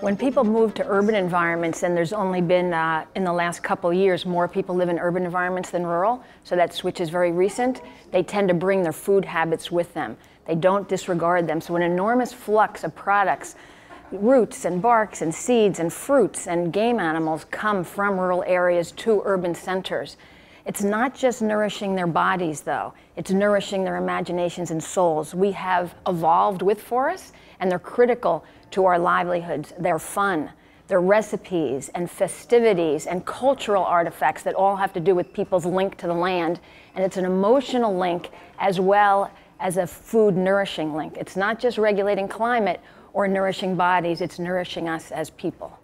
When people move to urban environments, and there's only been, uh, in the last couple years, more people live in urban environments than rural, so that switch is very recent, they tend to bring their food habits with them. They don't disregard them. So, an enormous flux of products, roots and barks and seeds and fruits and game animals come from rural areas to urban centers. It's not just nourishing their bodies, though, it's nourishing their imaginations and souls. We have evolved with forests, and they're critical to our livelihoods. They're fun, they're recipes and festivities and cultural artifacts that all have to do with people's link to the land. And it's an emotional link as well as a food nourishing link. It's not just regulating climate or nourishing bodies, it's nourishing us as people.